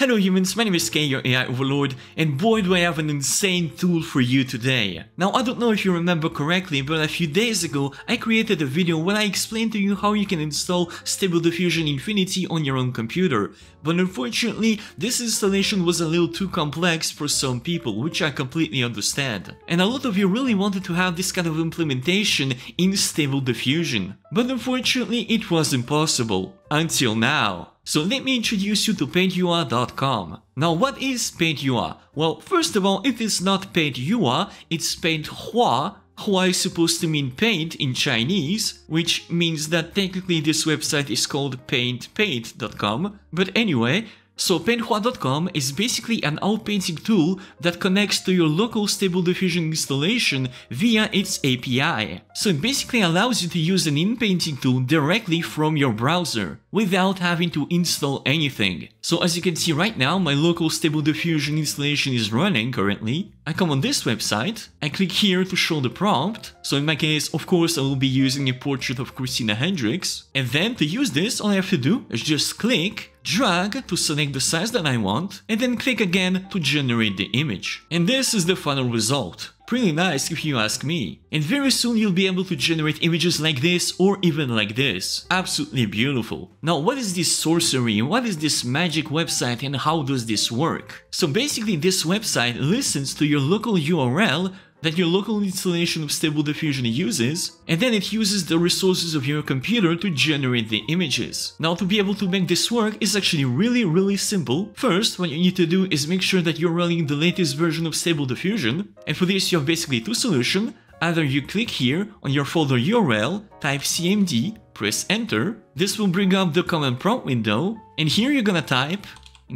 Hello humans, my name is Kay, your AI overlord, and boy do I have an insane tool for you today. Now I don't know if you remember correctly, but a few days ago I created a video where I explained to you how you can install Stable Diffusion Infinity on your own computer, but unfortunately this installation was a little too complex for some people, which I completely understand. And a lot of you really wanted to have this kind of implementation in Stable Diffusion, but unfortunately it was impossible. Until now. So let me introduce you to PaintUA.com. Now what is PaintUA? Well, first of all, it is not PaintUA, it's PaintHua. Hua is supposed to mean paint in Chinese, which means that technically this website is called paintpaint.com. But anyway, so PaintHua.com is basically an outpainting tool that connects to your local Stable Diffusion installation via its API. So it basically allows you to use an inpainting tool directly from your browser, without having to install anything. So as you can see right now, my local Stable Diffusion installation is running currently. I come on this website, I click here to show the prompt, so in my case, of course, I will be using a portrait of Christina Hendricks, and then to use this, all I have to do is just click drag to select the size that I want, and then click again to generate the image. And this is the final result. Pretty nice if you ask me. And very soon you'll be able to generate images like this or even like this. Absolutely beautiful. Now what is this sorcery? What is this magic website and how does this work? So basically this website listens to your local URL that your local installation of Stable Diffusion uses, and then it uses the resources of your computer to generate the images. Now to be able to make this work is actually really really simple. First, what you need to do is make sure that you're running the latest version of Stable Diffusion, and for this you have basically two solutions. Either you click here on your folder URL, type cmd, press enter, this will bring up the command prompt window, and here you're gonna type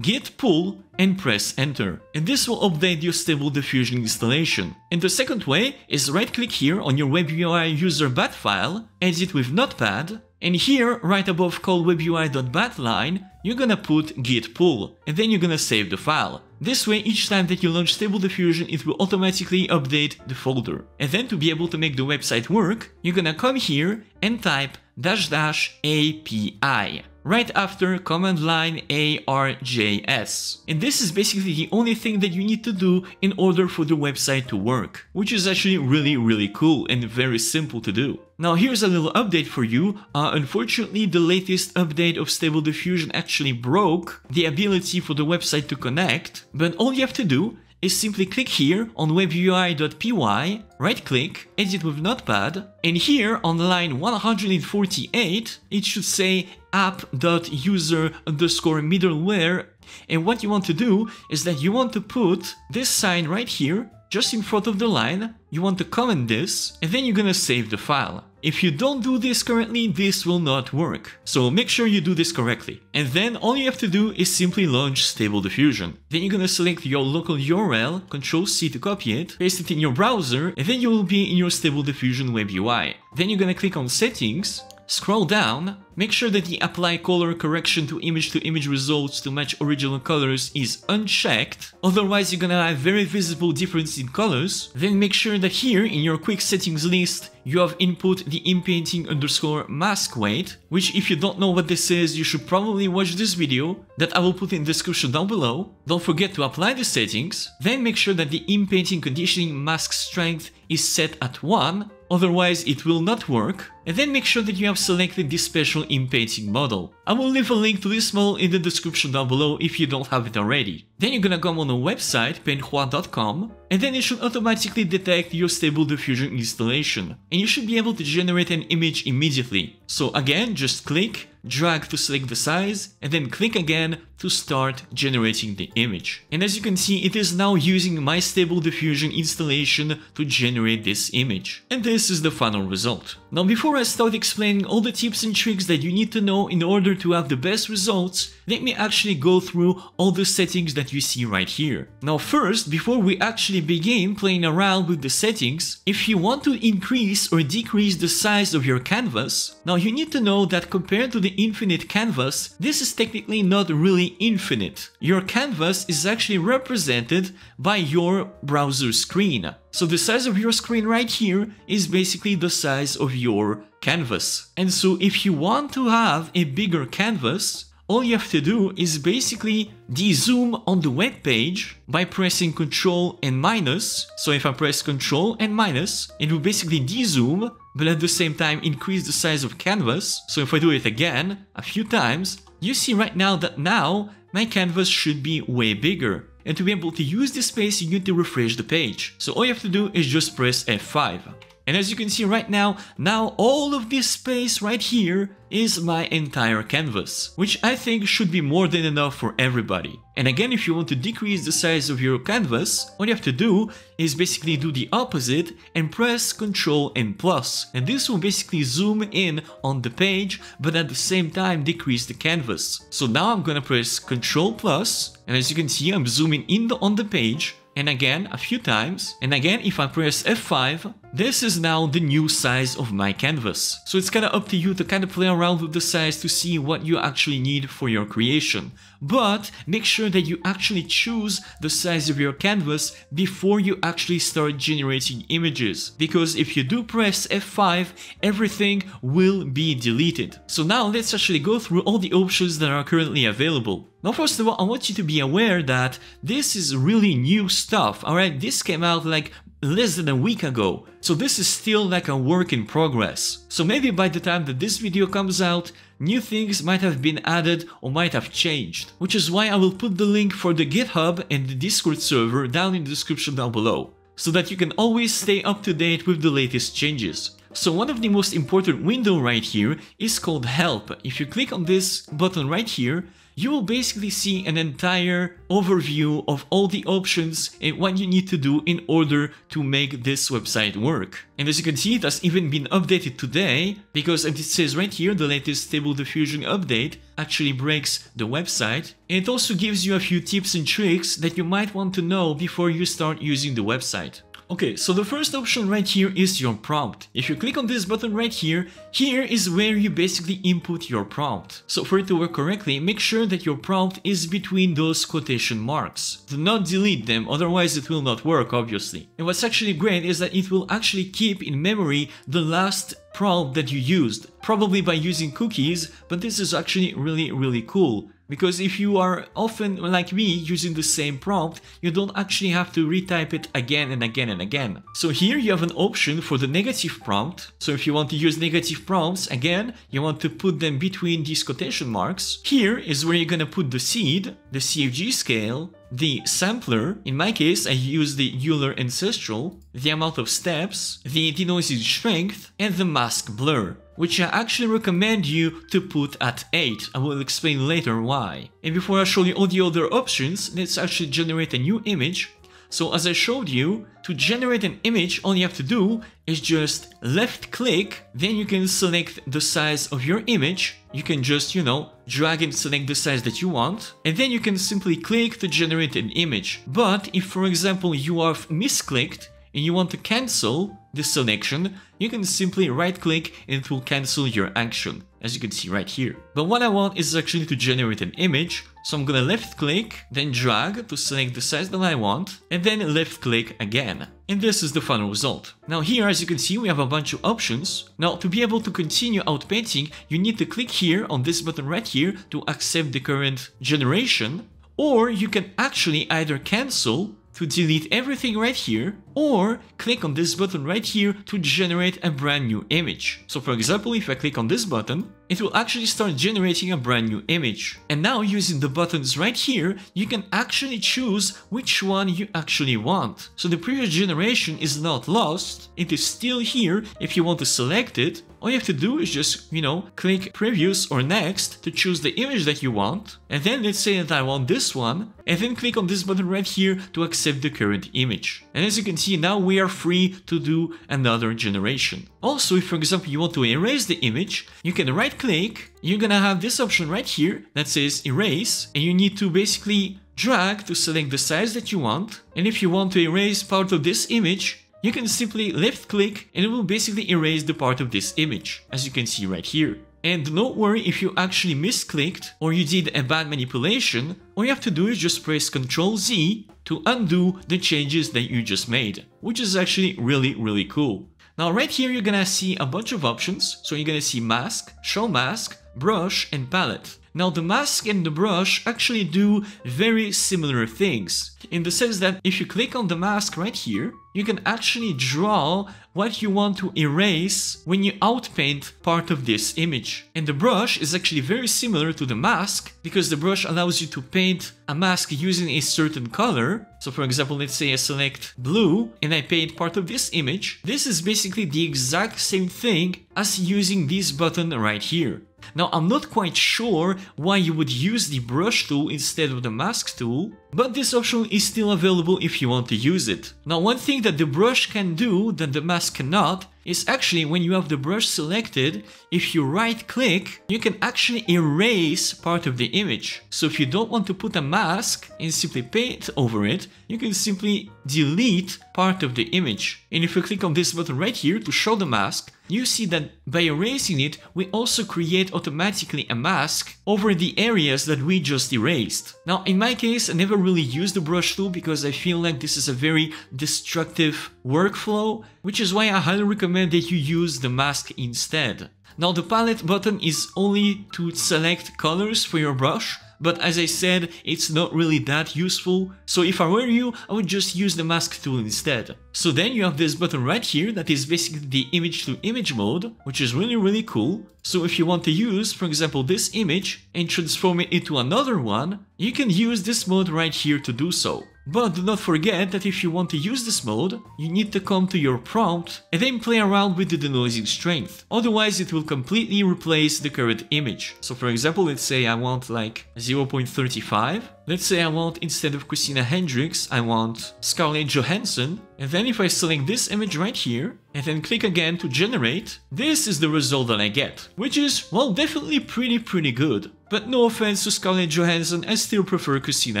git pull and press enter. And this will update your Stable Diffusion installation. And the second way is right click here on your WebUI user bat file, edit with Notepad, and here right above call webui.bat line, you're gonna put git pull, and then you're gonna save the file. This way, each time that you launch Stable Diffusion, it will automatically update the folder. And then to be able to make the website work, you're gonna come here and type dash dash API right after command line ARGS. And this is basically the only thing that you need to do in order for the website to work, which is actually really really cool and very simple to do. Now here's a little update for you. Uh, unfortunately, the latest update of Stable Diffusion actually broke the ability for the website to connect, but all you have to do is simply click here on webui.py, right click, edit with Notepad, and here on line 148, it should say app.user underscore middleware. And what you want to do is that you want to put this sign right here, just in front of the line, you want to comment this, and then you're gonna save the file. If you don't do this currently, this will not work. So make sure you do this correctly. And then all you have to do is simply launch Stable Diffusion. Then you're gonna select your local URL, Ctrl C to copy it, paste it in your browser, and then you will be in your Stable Diffusion web UI. Then you're gonna click on Settings, Scroll down, make sure that the apply color correction to image to image results to match original colors is unchecked, otherwise you're gonna have very visible difference in colors. Then make sure that here in your quick settings list you have input the inpainting underscore mask weight, which if you don't know what this is, you should probably watch this video that I will put in description down below. Don't forget to apply the settings, then make sure that the inpainting conditioning mask strength is set at 1 otherwise it will not work, and then make sure that you have selected this special inpainting model. I will leave a link to this model in the description down below if you don't have it already. Then you're gonna come on the website painthua.com and then it should automatically detect your Stable Diffusion installation and you should be able to generate an image immediately. So again, just click, drag to select the size, and then click again to start generating the image. And as you can see, it is now using my Stable Diffusion installation to generate this image. And this is the final result. Now before I start explaining all the tips and tricks that you need to know in order to have the best results, let me actually go through all the settings that you see right here. Now first, before we actually begin playing around with the settings, if you want to increase or decrease the size of your canvas, now you need to know that compared to the infinite canvas, this is technically not really infinite. Your canvas is actually represented by your browser screen. So the size of your screen right here is basically the size of your canvas. And so if you want to have a bigger canvas, all you have to do is basically de-zoom on the web page by pressing Ctrl and minus. So if I press Ctrl and minus, it will basically de-zoom, but at the same time increase the size of canvas. So if I do it again, a few times, you see right now that now my canvas should be way bigger. And to be able to use this space, you need to refresh the page. So all you have to do is just press F5. And as you can see right now, now all of this space right here is my entire canvas, which I think should be more than enough for everybody. And again, if you want to decrease the size of your canvas, what you have to do is basically do the opposite and press Ctrl and plus. And this will basically zoom in on the page, but at the same time decrease the canvas. So now I'm gonna press Ctrl plus, and as you can see, I'm zooming in the, on the page, and again a few times and again if I press F5 this is now the new size of my canvas. So it's kinda up to you to kinda play around with the size to see what you actually need for your creation. But make sure that you actually choose the size of your canvas before you actually start generating images. Because if you do press F5 everything will be deleted. So now let's actually go through all the options that are currently available. Now first of all, I want you to be aware that this is really new stuff, alright? This came out like less than a week ago, so this is still like a work in progress. So maybe by the time that this video comes out, new things might have been added or might have changed, which is why I will put the link for the GitHub and the Discord server down in the description down below, so that you can always stay up to date with the latest changes. So one of the most important window right here is called help. If you click on this button right here, you will basically see an entire overview of all the options and what you need to do in order to make this website work. And as you can see, it has even been updated today because it says right here, the latest Stable Diffusion update actually breaks the website. And it also gives you a few tips and tricks that you might want to know before you start using the website. Okay, so the first option right here is your prompt. If you click on this button right here, here is where you basically input your prompt. So for it to work correctly, make sure that your prompt is between those quotation marks. Do not delete them, otherwise it will not work, obviously. And what's actually great is that it will actually keep in memory the last prompt that you used, probably by using cookies, but this is actually really, really cool. Because if you are often, like me, using the same prompt, you don't actually have to retype it again and again and again. So here you have an option for the negative prompt. So if you want to use negative prompts, again, you want to put them between these quotation marks. Here is where you're gonna put the seed, the CFG scale, the sampler, in my case I use the Euler ancestral, the amount of steps, the denoising strength, and the mask blur which I actually recommend you to put at 8. I will explain later why. And before I show you all the other options, let's actually generate a new image. So as I showed you, to generate an image, all you have to do is just left click, then you can select the size of your image. You can just, you know, drag and select the size that you want, and then you can simply click to generate an image. But if, for example, you have misclicked, and you want to cancel this selection, you can simply right click and it will cancel your action, as you can see right here. But what I want is actually to generate an image, so I'm gonna left click, then drag to select the size that I want, and then left click again. And this is the final result. Now here, as you can see, we have a bunch of options. Now to be able to continue outpainting, you need to click here on this button right here to accept the current generation, or you can actually either cancel to delete everything right here or click on this button right here to generate a brand new image. So for example, if I click on this button, it will actually start generating a brand new image. And now using the buttons right here, you can actually choose which one you actually want. So the previous generation is not lost, it is still here if you want to select it. All you have to do is just, you know, click previous or next to choose the image that you want. And then let's say that I want this one, and then click on this button right here to accept the current image. And as you can see, now we are free to do another generation. Also, if for example you want to erase the image, you can right click, you're gonna have this option right here that says erase, and you need to basically drag to select the size that you want. And if you want to erase part of this image, you can simply left click and it will basically erase the part of this image, as you can see right here. And don't worry if you actually misclicked or you did a bad manipulation, all you have to do is just press Ctrl Z to undo the changes that you just made, which is actually really, really cool. Now right here you're gonna see a bunch of options, so you're gonna see mask, show mask, brush, and palette. Now the mask and the brush actually do very similar things, in the sense that if you click on the mask right here, you can actually draw what you want to erase when you outpaint part of this image. And the brush is actually very similar to the mask because the brush allows you to paint a mask using a certain color. So for example, let's say I select blue and I paint part of this image. This is basically the exact same thing as using this button right here. Now I'm not quite sure why you would use the brush tool instead of the mask tool, but this option is still available if you want to use it. Now one thing that the brush can do that the mask cannot is actually when you have the brush selected, if you right click, you can actually erase part of the image. So if you don't want to put a mask and simply paint over it, you can simply delete part of the image. And if you click on this button right here to show the mask, you see that by erasing it, we also create automatically a mask over the areas that we just erased. Now, in my case, I never really used the brush tool because I feel like this is a very destructive workflow, which is why I highly recommend that you use the mask instead. Now, the palette button is only to select colors for your brush, but as I said, it's not really that useful, so if I were you, I would just use the mask tool instead. So then you have this button right here that is basically the image to image mode, which is really really cool. So if you want to use, for example, this image and transform it into another one, you can use this mode right here to do so. But do not forget that if you want to use this mode, you need to come to your prompt and then play around with the denoising strength. Otherwise it will completely replace the current image. So for example, let's say I want like 0.35. Let's say I want instead of Christina Hendricks, I want Scarlett Johansson. And then if I select this image right here, and then click again to generate, this is the result that I get. Which is, well, definitely pretty pretty good. But no offense to Scarlett Johansson, I still prefer Christina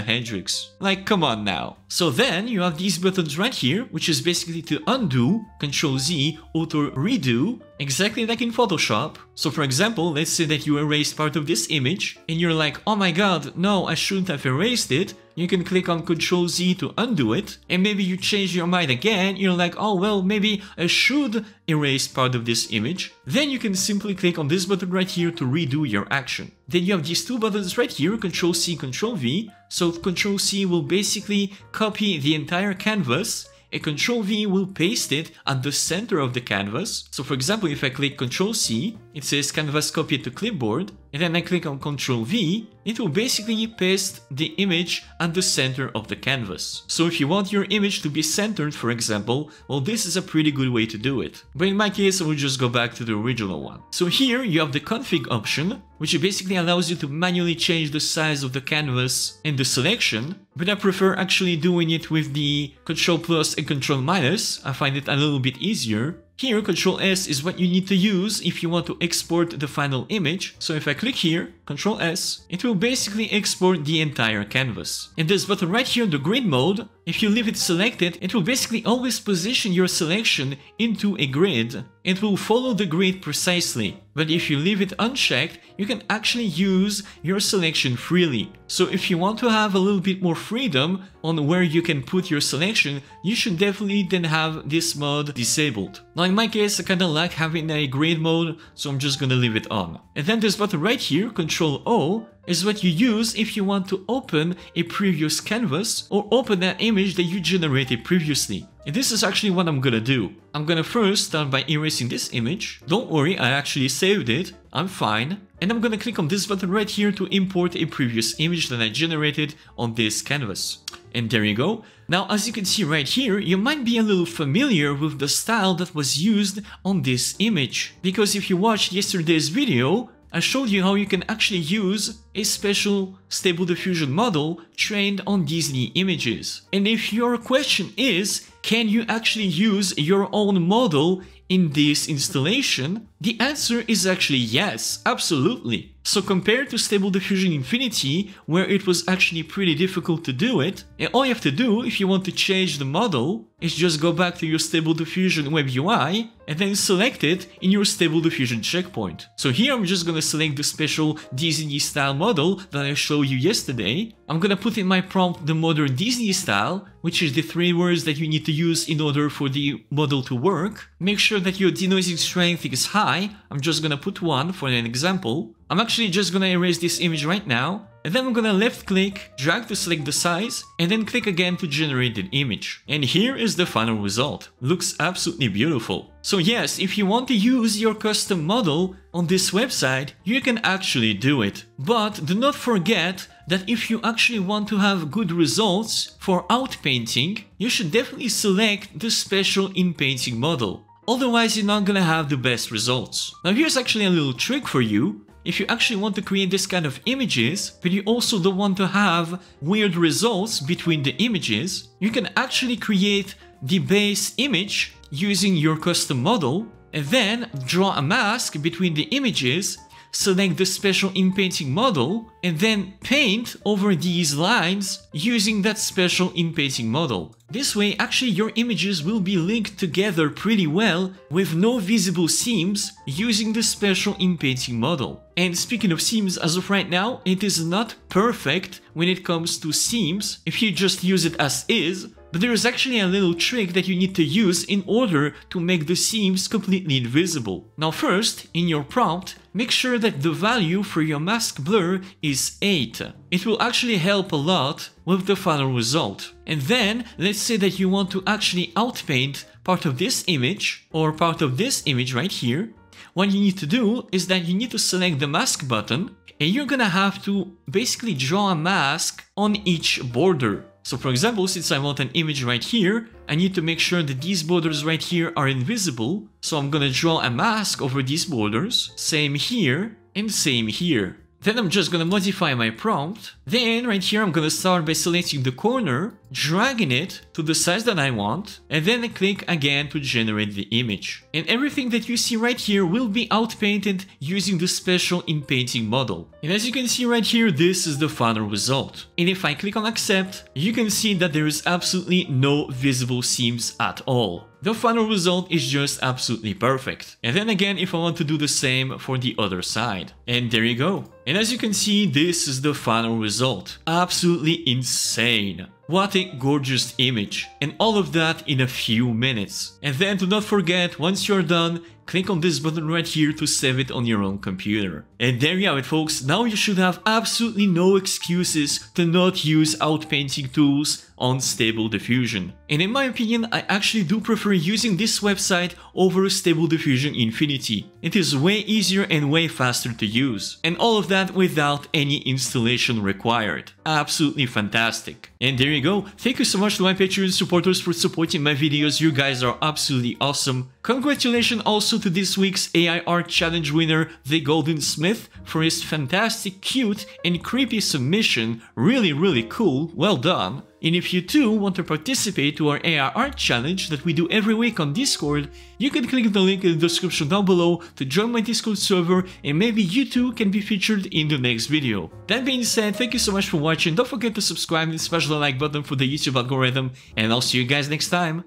Hendricks. Like, come on now. So then you have these buttons right here, which is basically to undo, Control Z, Auto Redo, exactly like in Photoshop. So for example, let's say that you erased part of this image, and you're like, oh my god, no, I shouldn't have erased it, you can click on Ctrl Z to undo it, and maybe you change your mind again, you're like, oh well, maybe I should erase part of this image. Then you can simply click on this button right here to redo your action. Then you have these two buttons right here, Ctrl C, Ctrl V. So Ctrl C will basically copy the entire canvas a Ctrl V will paste it at the center of the canvas. So for example, if I click Ctrl C, it says canvas copy to clipboard, and then I click on Ctrl V, it will basically paste the image at the center of the canvas. So if you want your image to be centered, for example, well this is a pretty good way to do it. But in my case, I will just go back to the original one. So here you have the config option, which basically allows you to manually change the size of the canvas and the selection, but I prefer actually doing it with the Ctrl plus and Ctrl minus, I find it a little bit easier. Here, Ctrl S is what you need to use if you want to export the final image. So if I click here, Ctrl S, it will basically export the entire canvas. And this button right here, the grid mode, if you leave it selected, it will basically always position your selection into a grid. It will follow the grid precisely. But if you leave it unchecked, you can actually use your selection freely. So if you want to have a little bit more freedom on where you can put your selection, you should definitely then have this mode disabled. Now in my case, I kinda like having a grid mode, so I'm just gonna leave it on. And then this button right here, Control O, is what you use if you want to open a previous canvas or open an image that you generated previously. And this is actually what I'm gonna do. I'm gonna first start by erasing this image. Don't worry, I actually saved it. I'm fine. And I'm gonna click on this button right here to import a previous image that I generated on this canvas. And there you go. Now, as you can see right here, you might be a little familiar with the style that was used on this image. Because if you watched yesterday's video, I showed you how you can actually use a special Stable Diffusion model trained on Disney images. And if your question is, can you actually use your own model in this installation? The answer is actually yes, absolutely. So compared to Stable Diffusion Infinity, where it was actually pretty difficult to do it, all you have to do if you want to change the model is just go back to your Stable Diffusion web UI and then select it in your Stable Diffusion checkpoint. So here I'm just gonna select the special Disney style model that I showed you yesterday. I'm gonna put in my prompt the modern Disney style, which is the three words that you need to use in order for the model to work. Make sure that your denoising strength is high, I'm just gonna put one for an example. I'm actually just gonna erase this image right now, and then I'm gonna left click, drag to select the size, and then click again to generate the image. And here is the final result. Looks absolutely beautiful. So yes, if you want to use your custom model on this website, you can actually do it. But do not forget that if you actually want to have good results for outpainting, you should definitely select the special inpainting model. Otherwise, you're not gonna have the best results. Now here's actually a little trick for you. If you actually want to create this kind of images, but you also don't want to have weird results between the images, you can actually create the base image using your custom model, and then draw a mask between the images select the special inpainting model, and then paint over these lines using that special inpainting model. This way, actually your images will be linked together pretty well with no visible seams using the special inpainting model. And speaking of seams, as of right now, it is not perfect when it comes to seams if you just use it as is, but there is actually a little trick that you need to use in order to make the seams completely invisible. Now first, in your prompt, make sure that the value for your mask blur is 8. It will actually help a lot with the final result. And then, let's say that you want to actually outpaint part of this image or part of this image right here. What you need to do is that you need to select the mask button and you're gonna have to basically draw a mask on each border. So for example, since I want an image right here, I need to make sure that these borders right here are invisible. So I'm gonna draw a mask over these borders. Same here and same here. Then I'm just gonna modify my prompt. Then right here I'm gonna start by selecting the corner, dragging it to the size that I want, and then I click again to generate the image. And everything that you see right here will be outpainted using the special inpainting model. And as you can see right here, this is the final result. And if I click on accept, you can see that there is absolutely no visible seams at all the final result is just absolutely perfect. And then again, if I want to do the same for the other side. And there you go. And as you can see, this is the final result. Absolutely insane. What a gorgeous image. And all of that in a few minutes. And then do not forget, once you're done, click on this button right here to save it on your own computer. And there you have it folks, now you should have absolutely no excuses to not use outpainting tools on Stable Diffusion. And in my opinion, I actually do prefer using this website over Stable Diffusion Infinity. It is way easier and way faster to use. And all of that without any installation required. Absolutely fantastic. And there you go. Thank you so much to my Patreon supporters for supporting my videos. You guys are absolutely awesome. Congratulations also to this week's AI Art Challenge winner, The Golden Smith, for his fantastic, cute, and creepy submission. Really, really cool. Well done. And if you too want to participate to our AI Art Challenge that we do every week on Discord, you can click the link in the description down below to join my Discord server and maybe you too can be featured in the next video. That being said, thank you so much for watching, don't forget to subscribe and smash the like button for the YouTube algorithm, and I'll see you guys next time.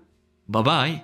Bye bye!